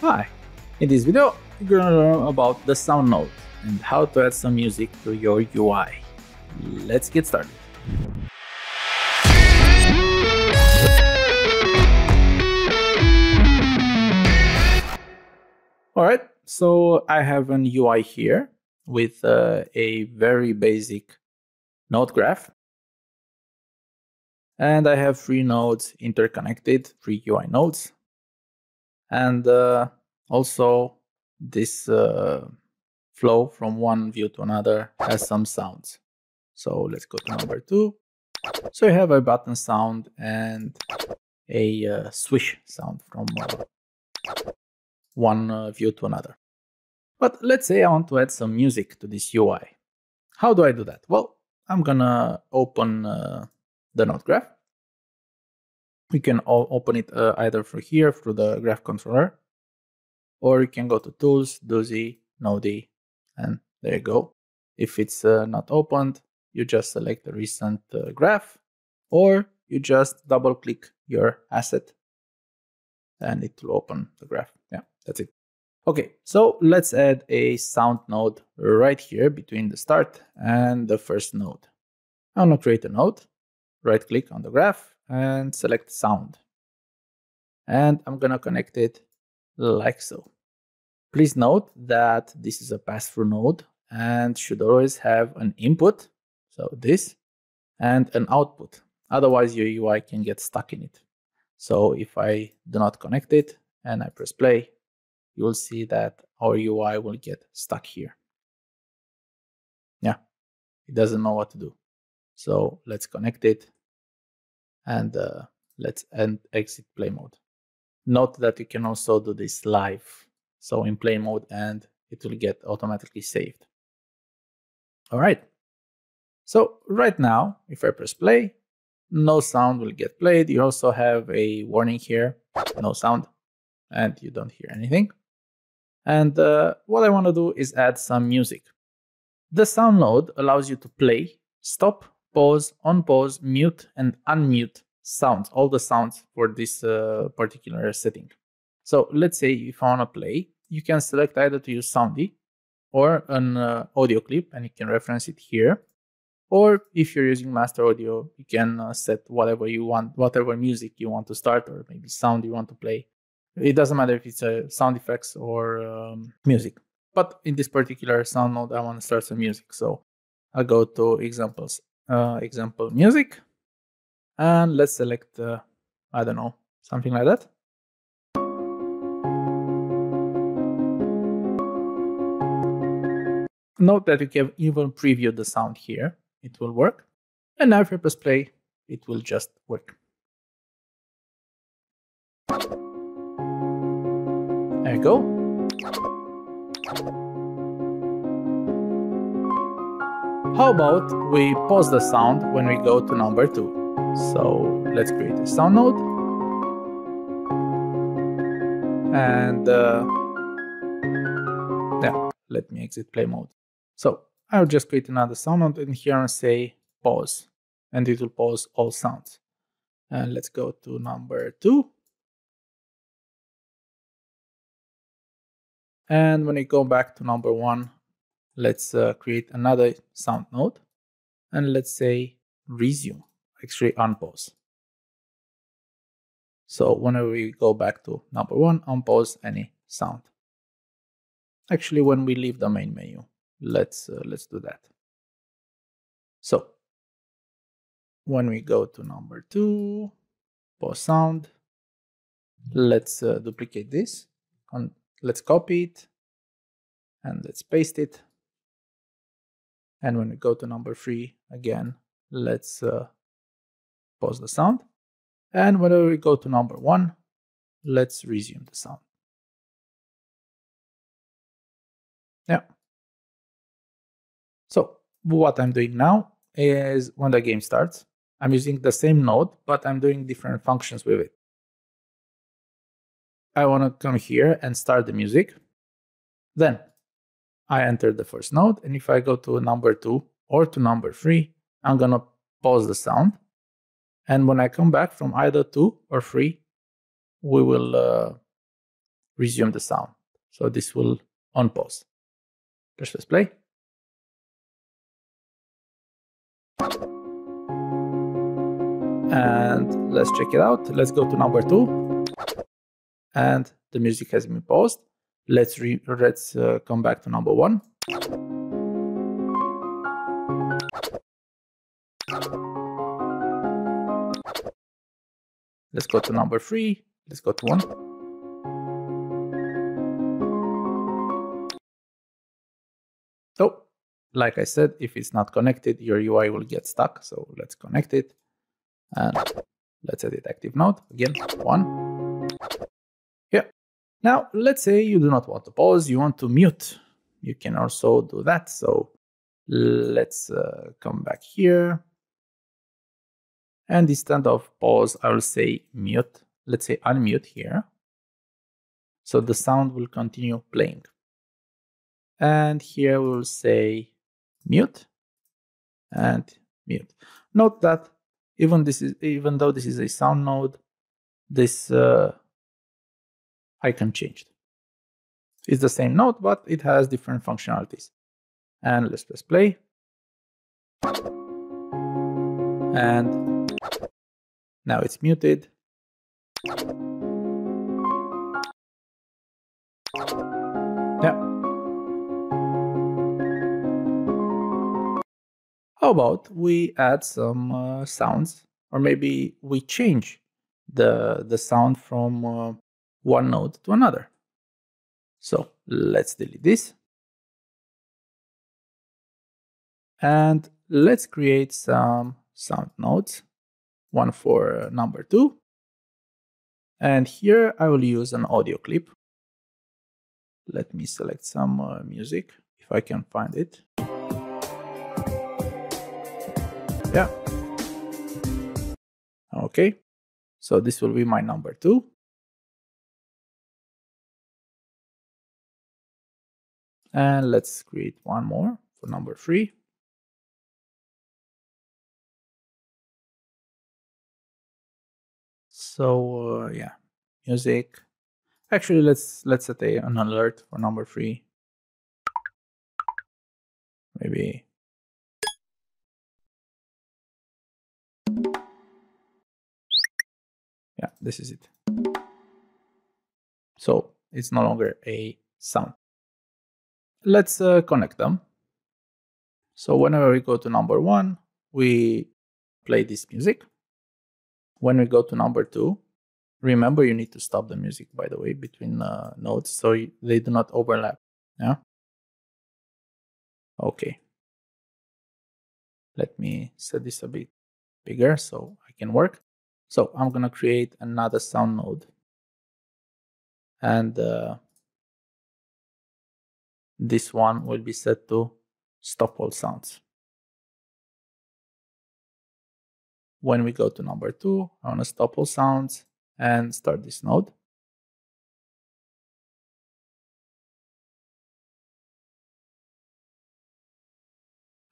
Hi! In this video, you're gonna learn about the sound node and how to add some music to your UI. Let's get started. Alright, so I have an UI here with uh, a very basic node graph. And I have three nodes interconnected, three UI nodes. And uh, also this uh, flow from one view to another has some sounds. So let's go to number two. So you have a button sound and a uh, swish sound from uh, one uh, view to another. But let's say I want to add some music to this UI. How do I do that? Well, I'm gonna open uh, the node graph. You can open it uh, either through here, through the graph controller, or you can go to Tools, Doozy, Nody, and there you go. If it's uh, not opened, you just select the recent uh, graph, or you just double click your asset and it will open the graph. Yeah, that's it. Okay, so let's add a sound node right here between the start and the first node. I'm gonna create a node, right click on the graph and select sound. And I'm gonna connect it like so. Please note that this is a pass-through node and should always have an input, so this, and an output. Otherwise your UI can get stuck in it. So if I do not connect it and I press play, you will see that our UI will get stuck here. Yeah, it doesn't know what to do. So let's connect it and uh, let's end exit play mode. Note that you can also do this live. So in play mode and it will get automatically saved. All right. So right now, if I press play, no sound will get played. You also have a warning here, no sound, and you don't hear anything. And uh, what I want to do is add some music. The sound node allows you to play, stop, pause, unpause, mute, and unmute sounds, all the sounds for this uh, particular setting. So let's say if I want to play, you can select either to use Soundy or an uh, audio clip, and you can reference it here. Or if you're using master audio, you can uh, set whatever you want, whatever music you want to start, or maybe sound you want to play. It doesn't matter if it's a sound effects or um, music. But in this particular sound node, I want to start some music. So I'll go to examples, uh, example music, and let's select, uh, I don't know, something like that. Note that you can even preview the sound here. It will work. And now if I press play, it will just work. There you go. How about we pause the sound when we go to number two? So let's create a sound node. And uh, yeah, let me exit play mode. So I'll just create another sound node in here and say pause. And it will pause all sounds. And let's go to number two. And when we go back to number one, let's uh, create another sound node. And let's say resume, actually unpause. So whenever we go back to number one, unpause any sound. Actually, when we leave the main menu, let's uh, let's do that. So when we go to number two, pause sound, let's uh, duplicate this and let's copy it and let's paste it. And when we go to number three again, let's uh, pause the sound. And whenever we go to number one, let's resume the sound. Yeah. So what I'm doing now is when the game starts, I'm using the same node, but I'm doing different functions with it. I want to come here and start the music. Then I enter the first node. And if I go to number two or to number three, I'm going to pause the sound. And when I come back from either two or three, we will uh, resume the sound. So this will unpause. Let's press play. And let's check it out. Let's go to number two. And the music has been paused. Let's re let's uh, come back to number one. Let's go to number three. Let's go to one. So, like I said, if it's not connected, your UI will get stuck. So let's connect it. And let's edit active node. Again, one. Now, let's say you do not want to pause, you want to mute. You can also do that. So let's uh, come back here. And instead of pause, I will say mute. Let's say unmute here. So the sound will continue playing. And here we will say mute and mute. Note that even this is even though this is a sound node, this uh, icon changed. It's the same node, but it has different functionalities. And let's press play. And now it's muted. Yeah. How about we add some uh, sounds, or maybe we change the the sound from uh, one node to another. So let's delete this. And let's create some sound nodes, one for uh, number two. And here I will use an audio clip. Let me select some uh, music, if I can find it. Yeah. Okay. So this will be my number two. And let's create one more for number three. So uh, yeah, music. Actually, let's let's set a, an alert for number three. Maybe. Yeah, this is it. So it's no longer a sound. Let's uh, connect them. So whenever we go to number one, we play this music. When we go to number two, remember you need to stop the music, by the way, between uh, notes so they do not overlap. Yeah. Okay. Let me set this a bit bigger so I can work. So I'm going to create another sound node. And uh, this one will be set to stop all sounds. When we go to number two, I want to stop all sounds and start this node.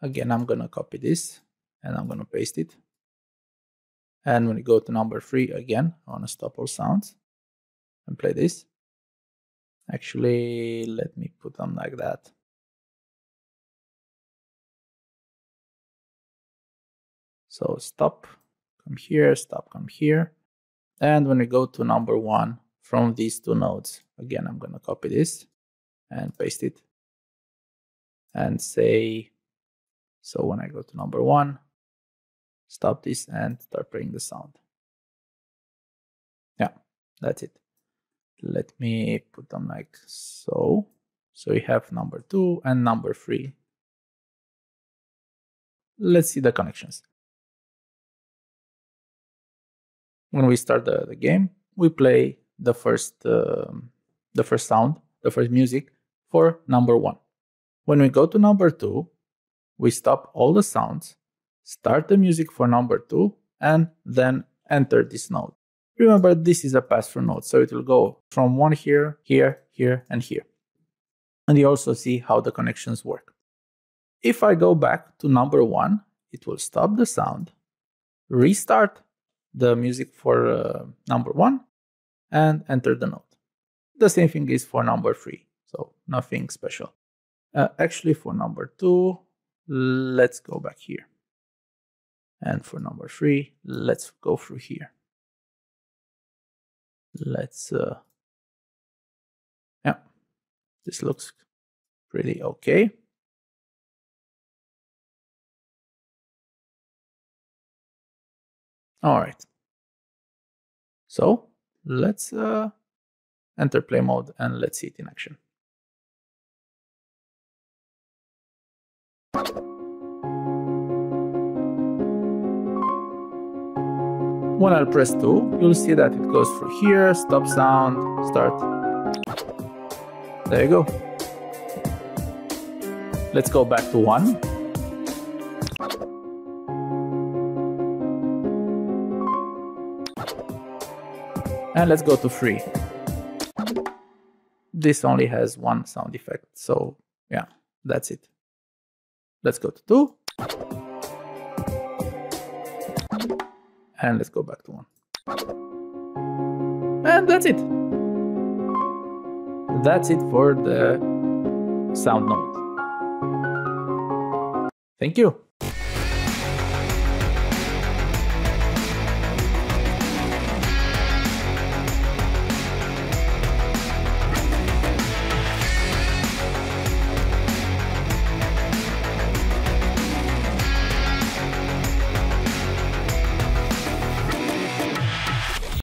Again, I'm going to copy this and I'm going to paste it. And when we go to number three, again, I want to stop all sounds and play this. Actually, let me put them like that. So stop, come here, stop, come here. And when we go to number one from these two nodes, again, I'm going to copy this and paste it and say, so when I go to number one, stop this and start playing the sound. Yeah, that's it. Let me put them like so. So we have number two and number three. Let's see the connections. when we start the, the game, we play the first uh, the first sound, the first music for number one. When we go to number two, we stop all the sounds, start the music for number two, and then enter this node. Remember, this is a pass-through node, so it will go from one here, here, here, and here. And you also see how the connections work. If I go back to number one, it will stop the sound, restart the music for uh, number one and enter the node. The same thing is for number three, so nothing special. Uh, actually, for number two, let's go back here. And for number three, let's go through here. Let's, uh, yeah, this looks pretty okay. All right. So let's uh, enter play mode and let's see it in action. When I'll press 2, you'll see that it goes through here, stop sound, start. There you go. Let's go back to 1. And let's go to 3. This only has one sound effect, so yeah, that's it. Let's go to 2. And let's go back to 1. And that's it. That's it for the sound node. Thank you.